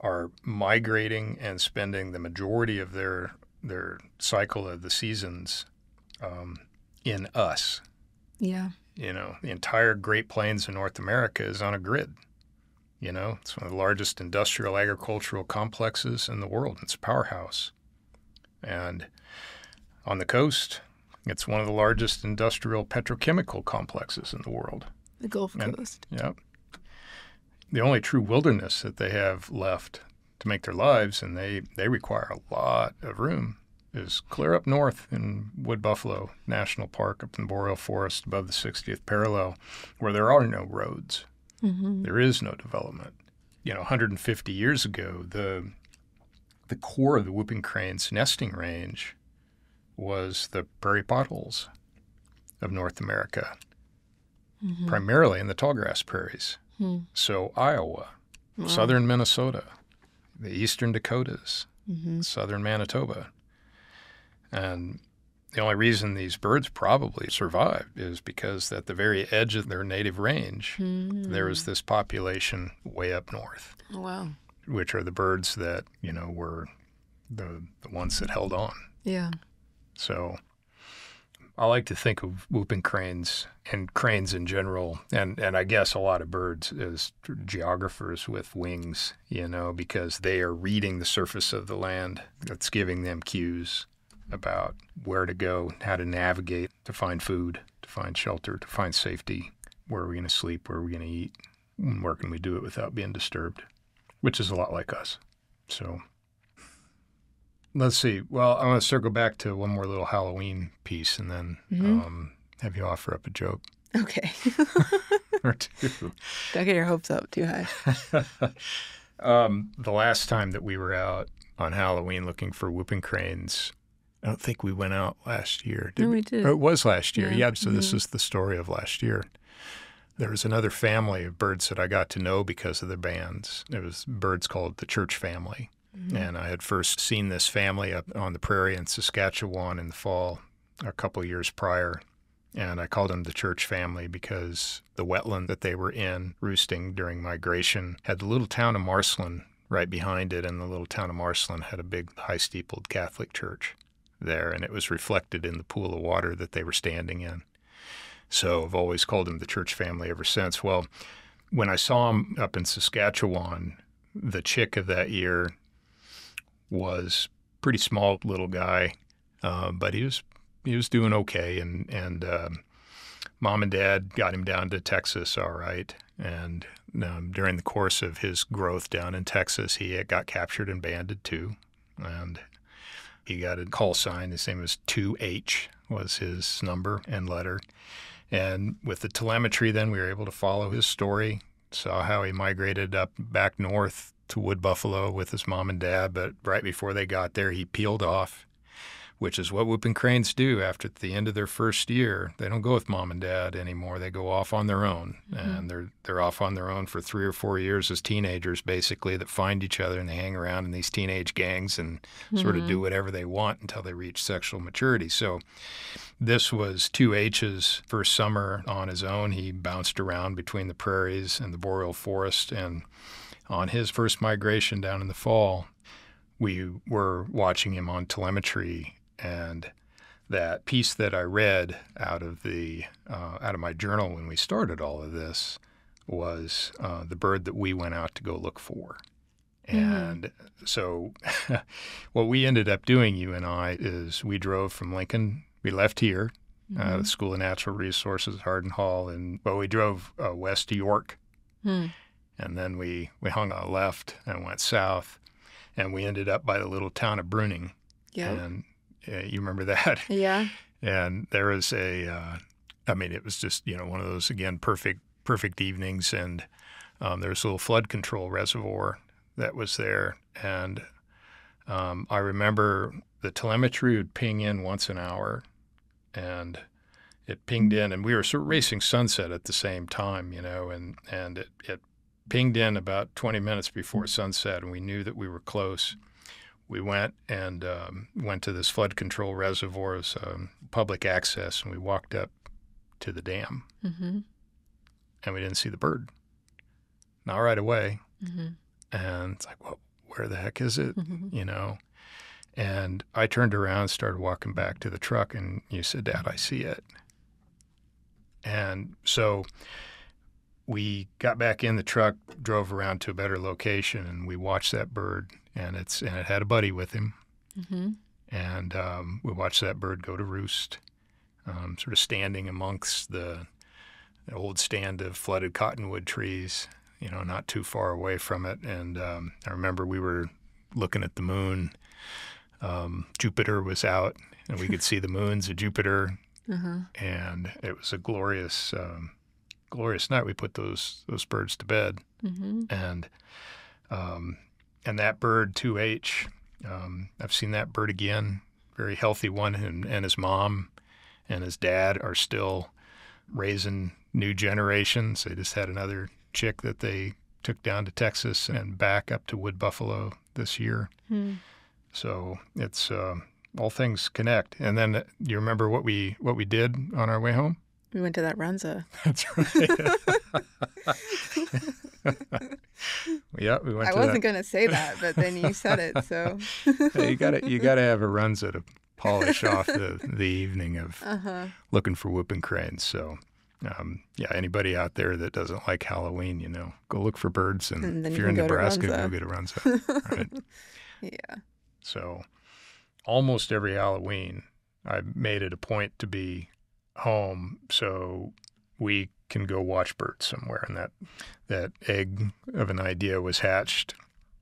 are migrating and spending the majority of their their cycle of the seasons um, in us. Yeah. You know, the entire Great Plains of North America is on a grid. You know, it's one of the largest industrial agricultural complexes in the world. It's a powerhouse. And on the coast, it's one of the largest industrial petrochemical complexes in the world. The Gulf And- Coast. Yep. The only true wilderness that they have left to make their lives, and they, they require a lot of room, is clear up north in Wood Buffalo National Park, up in the Boreal Forest above the 60th parallel, where there are no roads. hmm There is no development. You know, 150 years ago, the the core of the whooping crane's nesting range was the prairie potholes of North America, hmm primarily in the tallgrass prairies. Hmm. So Iowa, Wow. southern Minnesota, the eastern Dakotas, hmm southern Manitoba. And the only reason these birds probably survived is because at the very edge of their native range, there was this population way up north, Oh, wow. which are the birds that, you know, were the, the ones that held on. Yeah. So I like to think of whooping cranes and cranes in general, and, and I guess a lot of birds as geographers with wings, you know, because they are reading the surface of the land. That's giving them cues about where to go, how to navigate to find food, to find shelter, to find safety. Where are we going to sleep? Where are we going to eat? And where can we do it without being disturbed? which is a lot like us. So let's see. Well, I want to circle back to one more little Halloween piece and then Mhm. um, have you offer up a joke Okay. <laughs> or two. <laughs> Don't get your hopes up too high. <laughs> um, the last time that we were out on Halloween looking for whooping cranes, I don't think we went out last year. Did No, we? we did. Oh, it was last year. Yeah. Yeah. so this Mhm. is the story of last year. There was another family of birds that I got to know because of their bands. It was birds called the church family. Mhm. And I had first seen this family up on the prairie in Saskatchewan in the fall a couple years prior. And I called them the church family because the wetland that they were in, roosting during migration, had the little town of Marcelin right behind it. And the little town of Marcelin had a big, high steepled Catholic church there. And it was reflected in the pool of water that they were standing in. So I've always called them the church family ever since. Well, when I saw them up in Saskatchewan, the chick of that year was pretty small little guy, uh, but he was he was doing okay, and and um, mom and dad got him down to Texas all right, and um, during the course of his growth down in Texas, he got captured and banded too, and he got a call sign. His name was Two H was his number and letter, and with the telemetry, then we were able to follow his story, saw how he migrated up back north to Wood Buffalo with his mom and dad, but right before they got there, he peeled off, which is what whooping cranes do after the end of their first year. They don't go with mom and dad anymore. They go off on their own, mm-hmm. and they're they're off on their own for three or four years as teenagers, basically, that find each other and they hang around in these teenage gangs and sort of do mm-hmm. whatever they want until they reach sexual maturity. So. This was 2H's first summer on his own. He bounced around between the prairies and the boreal forest, and on his first migration down in the fall, we were watching him on telemetry, and that piece that I read out of the uh, out of my journal when we started all of this was uh, the bird that we went out to go look for. And so, <laughs> what we ended up doing, you and I, is we drove from Lincoln. We left here, uh, the School of Natural Resources, Hardin Hall, and well, we drove uh, west to York Hmm. And then we, we hung a left and went south, and we ended up by the little town of Bruning. Yeah. And uh, you remember that? <laughs> Yeah. and there was a, uh, I mean, it was just you know one of those again perfect perfect evenings, and um, there was a little flood control reservoir that was there, and um, I remember the telemetry would ping in once an hour, and it pinged in, and we were sort of racing sunset at the same time, you know, and and it, it pinged in about 20 minutes before sunset, and we knew that we were close. We went and um, went to this flood control reservoir, it was, um, public access, and we walked up to the dam, Mm-hmm. and we didn't see the bird. Not right away, Mm-hmm. and it's like, well, where the heck is it? Mm-hmm. You know. And I turned around, and started walking back to the truck, and you said, "Dad, I see it." And so we got back in the truck, drove around to a better location, and we watched that bird. And it's and it had a buddy with him, Mm-hmm. and um, we watched that bird go to roost, um, sort of standing amongst the, the old stand of flooded cottonwood trees, you know, not too far away from it. And um, I remember we were looking at the moon. Um, Jupiter was out, and we could see the moons of Jupiter, <laughs> Uh-huh. and it was a glorious, um, glorious night. We put those those birds to bed, Mm-hmm. and um, and that bird 2H, um, I've seen that bird again, very healthy one, and, and his mom and his dad are still raising new generations. They just had another chick that they took down to Texas and back up to Wood Buffalo this year. Hmm. So it's uh, all things connect. And then uh, you remember what we what we did on our way home? We went to that Runza. <laughs> That's right. <laughs> yeah, we went I to wasn't that. gonna say that, but then you said it, so. You gotta you gotta have a runza to polish off the, <laughs> the evening of Uh huh. looking for whooping cranes. So um, yeah, anybody out there that doesn't like Halloween, you know, go look for birds, and, And if you you're in Nebraska, go get a runza. right? Yeah. So almost every Halloween, I made it a point to be home so we can go watch birds somewhere. And that that egg of an idea was hatched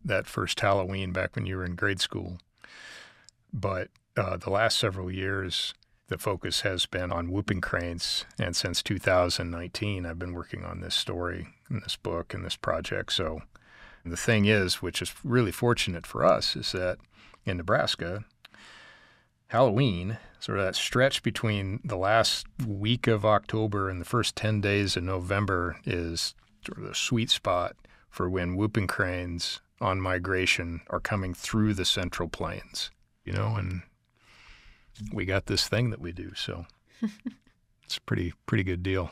that first Halloween back when you were in grade school. But uh, the last several years, the focus has been on whooping cranes. And since 2019, I've been working on this story and this book and this project. So the thing is, which is really fortunate for us, is that in Nebraska, Halloween, sort of that stretch between the last week of October and the first 10 days of November, is sort of the sweet spot for when whooping cranes on migration are coming through the central plains, you know, and we got this thing that we do. So <laughs> it's a pretty, pretty good deal.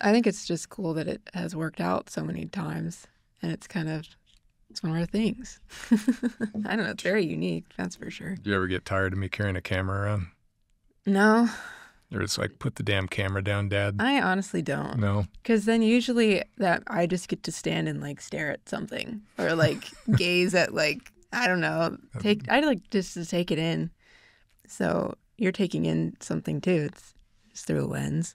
I think it's just cool that it has worked out so many times and it's kind of it's one of our things. <laughs> I don't know. It's very unique. That's for sure. Do you ever get tired of me carrying a camera around? No, Or it's like, put the damn camera down, Dad? I honestly don't. No. Because then usually that I just get to stand and like stare at something or like <laughs> gaze at like I don't know. Take I like just to take it in. So you're taking in something too. It's just through a lens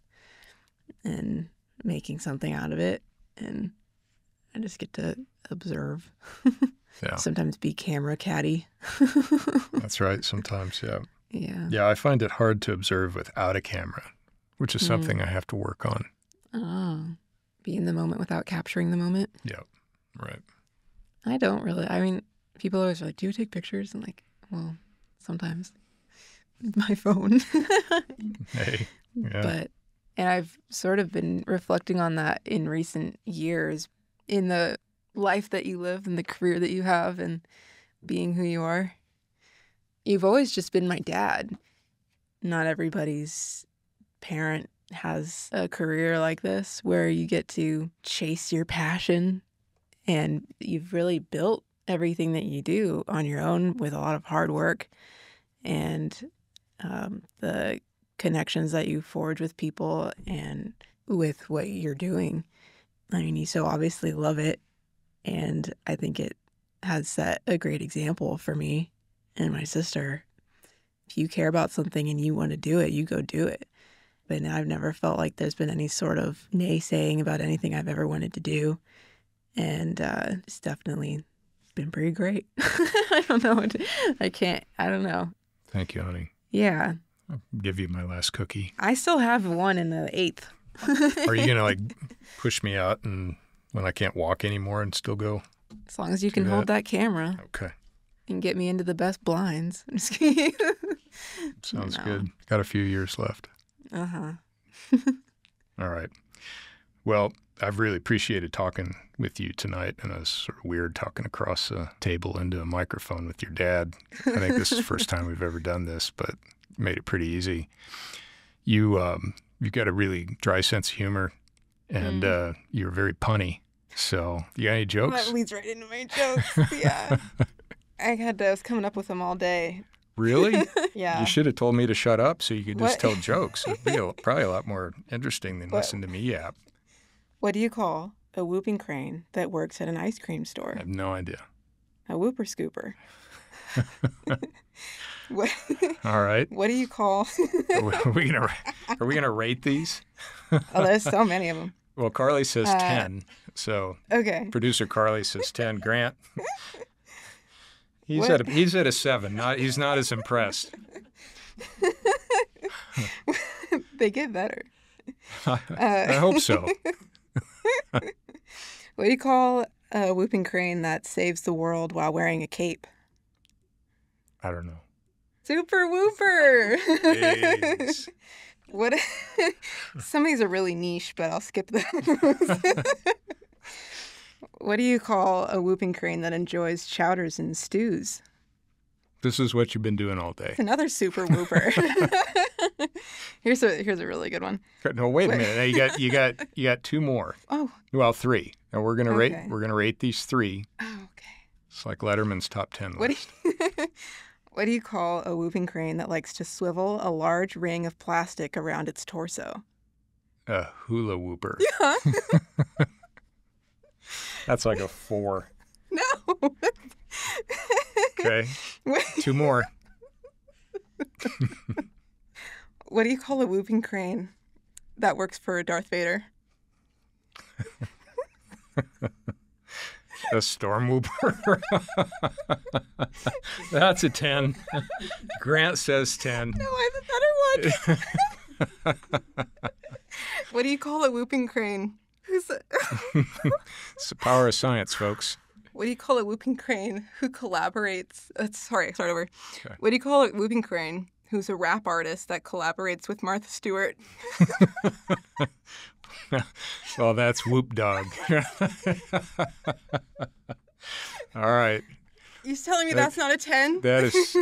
and making something out of it, and I just get to observe. Yeah. <laughs> Sometimes be camera catty. <laughs> That's right. Sometimes, yeah. Yeah. Yeah, I find it hard to observe without a camera, which is hmm. something I have to work on. Oh, be in the moment without capturing the moment. Yeah. Right. I don't really. I mean, people always are like, "Do you take pictures?" And like, well, sometimes with my phone. <laughs> Hey. Yeah. But and I've sort of been reflecting on that in recent years in the life that you live and the career that you have and being who you are. You've always just been my dad. Not everybody's parent has a career like this where you get to chase your passion and you've really built everything that you do on your own with a lot of hard work and um, the connections that you forge with people and with what you're doing. I mean, you so obviously love it. And I think it has set a great example for me and my sister. If you care about something and you want to do it, you go do it. But I've never felt like there's been any sort of naysaying about anything I've ever wanted to do. And uh, it's definitely been pretty great. <laughs> I don't know. I can't, I don't know. Thank you, honey. Yeah. I'll give you my last cookie. I still have one in the eighth. Are you going to like <laughs> push me out and when I can't walk anymore and still go? As long as you can Do hold that camera Okay. And get me into the best blinds. <laughs> I'm just kidding. Sounds No. good. Got a few years left. uh huh. All right. Well, I've really appreciated talking with you tonight, and it was sort of weird talking across a table into a microphone with your dad. I think this is the first time we've ever done this, but made it pretty easy. You um, you've got a really dry sense of humor, and uh, you're very punny. So, you got any jokes? That leads right into my jokes. Yeah. <laughs> I had to, I was coming up with them all day. Really? <laughs> Yeah. You should have told me to shut up so you could just What? tell jokes. It'd be a, <laughs> probably a lot more interesting than What? listen to me yap. What do you call a whooping crane that works at an ice cream store? I have no idea. A whooper scooper. <laughs> what, All right. what do you call? are we gonna are we gonna rate these? oh, there's so many of them. Well, Carlee says Uh, ten. So Okay. producer Carlee says ten. Grant. He's What? at a, he's at a seven. Not he's not as impressed. <laughs> they get better. <laughs> I hope so. <laughs> What do you call a whooping crane that saves the world while wearing a cape? I don't know. Super Whooper. Jeez. what? Some of these are really niche, but I'll skip those. What do you call a whooping crane that enjoys chowders and stews? This is what you've been doing all day. It's another super whooper. <laughs> here's a here's a really good one. No, wait a minute. Now you got you got <laughs> you got two more. Oh, Well, three. And we're gonna rate we're gonna rate these three. oh okay. It's like Letterman's top ten What do you, <laughs> what do you call a whooping crane that likes to swivel a large ring of plastic around its torso? A hula whooper. Yeah. That's like a four. <laughs> no. Okay. <laughs> Two more. What do you call a whooping crane that works for Darth Vader? <laughs> a storm whooper. That's a 10. Grant says 10. No, I have a better one. what do you call a whooping crane? <laughs> It's the power of science, folks. what do you call a whooping crane who collaborates? Uh, sorry, start over. Okay. What do you call a whooping crane who's a rap artist that collaborates with Martha Stewart? <laughs> Well, that's Whoop Dog. <laughs> All right. You telling me That- that's not a ten? That is.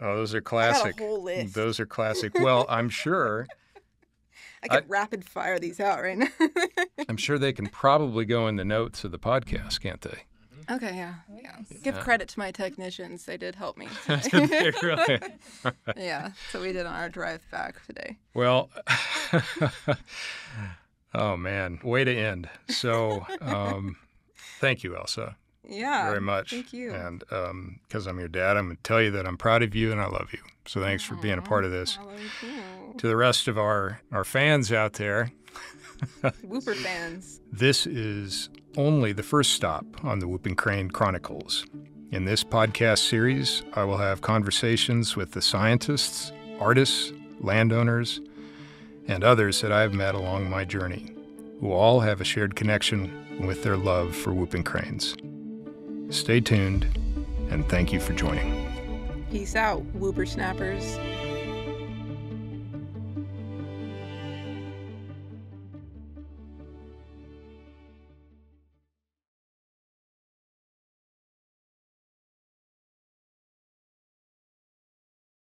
Oh, those are classic. Those are classic. Well, I'm sure. I could rapid fire these out right now. <laughs> I'm sure they can probably go in the notes of the podcast, can't they? okay, yeah, yeah. Give credit to my technicians; they did help me. <laughs> They really- <laughs> yeah, so we did on our drive back today. Well, oh man, way to end. So, um, thank you, Elsa, Yeah, very much. Thank you. And because I'm your dad, I'm going to tell you that I'm proud of you and I love you. So thanks for being a part of this. I love you. To the rest of our, our fans out there, <laughs> Whooper fans. This is only the first stop on the Whooping Crane Chronicles. In this podcast series, I will have conversations with the scientists, artists, landowners, and others that I have met along my journey, who all have a shared connection with their love for whooping cranes. Stay tuned, and thank you for joining. Peace out, Whooper snappers.